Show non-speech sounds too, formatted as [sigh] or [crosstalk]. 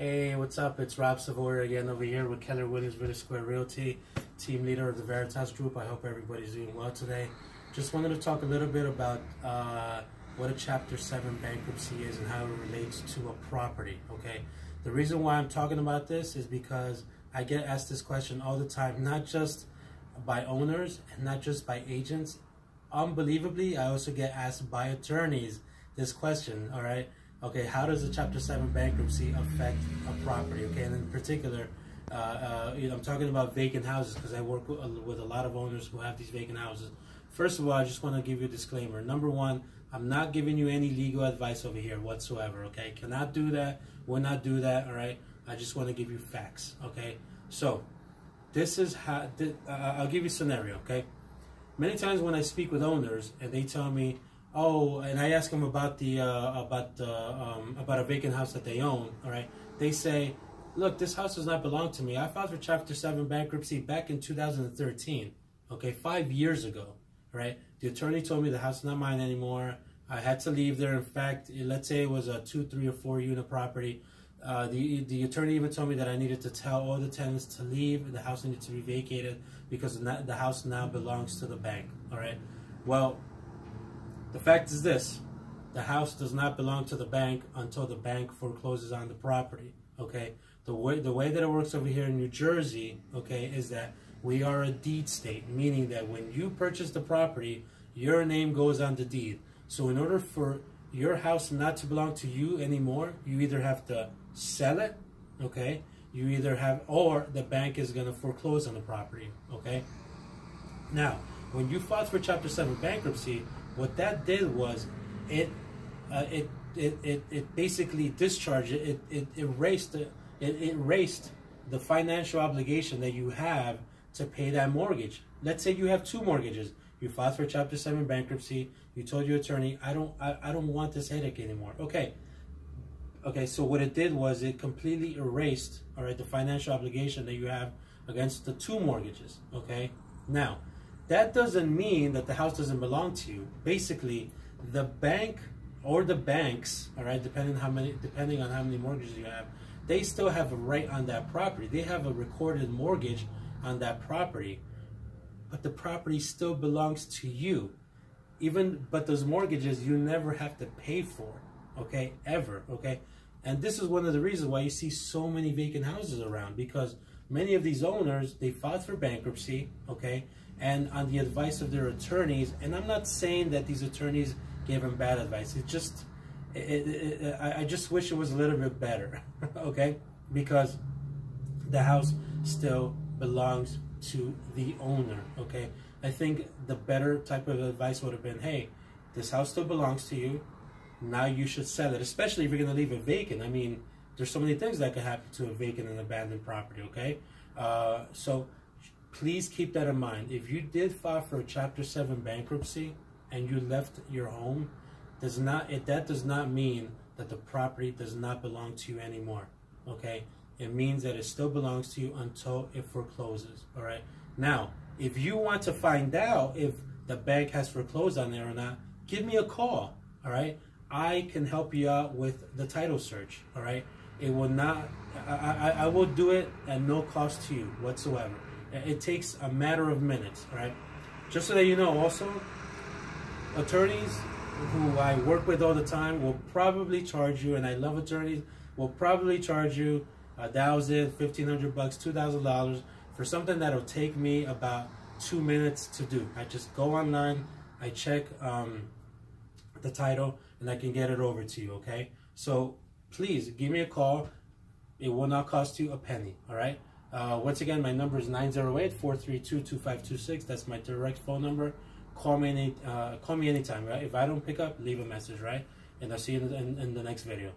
Hey, what's up? It's Rob Sivori again over here with Keller Williams Village Square Realty, team leader of the Veritas Group. I hope everybody's doing well today. Just wanted to talk a little bit about uh, what a Chapter 7 bankruptcy is and how it relates to a property, okay? The reason why I'm talking about this is because I get asked this question all the time, not just by owners and not just by agents. Unbelievably, I also get asked by attorneys this question, all right? Okay, how does a Chapter 7 bankruptcy affect a property, okay? And in particular, uh, uh, you know, I'm talking about vacant houses because I work with, with a lot of owners who have these vacant houses. First of all, I just want to give you a disclaimer. Number one, I'm not giving you any legal advice over here whatsoever, okay? Cannot do that, will not do that, all right? I just want to give you facts, okay? So, this is how, uh, I'll give you a scenario, okay? Many times when I speak with owners and they tell me, oh, and I ask them about the, uh, about the, um, about a vacant house that they own, all right? They say, look, this house does not belong to me. I filed for Chapter 7 bankruptcy back in 2013, okay, five years ago, right? The attorney told me the house is not mine anymore. I had to leave there. In fact, let's say it was a two, three, or four unit property. Uh, the the attorney even told me that I needed to tell all the tenants to leave. The house needed to be vacated because the house now belongs to the bank. All right. Well, the fact is this: the house does not belong to the bank until the bank forecloses on the property. Okay. The way the way that it works over here in New Jersey, okay, is that we are a deed state, meaning that when you purchase the property, your name goes on the deed. So in order for your house not to belong to you anymore, you either have to sell it, okay? You either have, or the bank is going to foreclose on the property, okay? Now, when you filed for Chapter 7 bankruptcy, what that did was it, uh, it, it, it, it basically discharged it, it, it erased the, it, erased the financial obligation that you have to pay that mortgage. Let's say you have two mortgages. You filed for Chapter 7 bankruptcy. You told your attorney, I don't, I, I don't want this headache anymore. Okay. Okay, so what it did was it completely erased, all right, the financial obligation that you have against the two mortgages. Okay. Now, that doesn't mean that the house doesn't belong to you. Basically, the bank or the banks, all right, depending how many, depending on how many mortgages you have, they still have a right on that property. They have a recorded mortgage on that property, but the property still belongs to you. Even but those mortgages you never have to pay for, okay, ever, okay. And this is one of the reasons why you see so many vacant houses around because many of these owners they filed for bankruptcy, okay, and on the advice of their attorneys. And I'm not saying that these attorneys gave them bad advice. It just, it, it, I just wish it was a little bit better, [laughs] okay, because the house still belongs to the owner, okay? I think the better type of advice would have been, hey, this house still belongs to you. Now you should sell it, especially if you're going to leave it vacant. I mean, there's so many things that could happen to a vacant and abandoned property, okay? Uh, so please keep that in mind. If you did file for a Chapter 7 bankruptcy and you left your home, does not it, that does not mean that the property does not belong to you anymore, okay? it means that it still belongs to you until it forecloses. All right. Now, if you want to find out if the bank has foreclosed on there or not, give me a call. All right. I can help you out with the title search. All right. It will not. I, I, I will do it at no cost to you whatsoever. It takes a matter of minutes. right? Just so that you know, also, attorneys who I work with all the time will probably charge you, and I love attorneys, will probably charge you a thousand, fifteen hundred bucks, two thousand dollars for something that'll take me about two minutes to do. I just go online, I check um, the title, and I can get it over to you. Okay, so please give me a call. It will not cost you a penny. All right. Uh, once again, my number is 908-432-2526. That's my direct phone number. Call me any, uh, call me anytime, right? If I don't pick up, leave a message, right? And I'll see you in, in, in the next video.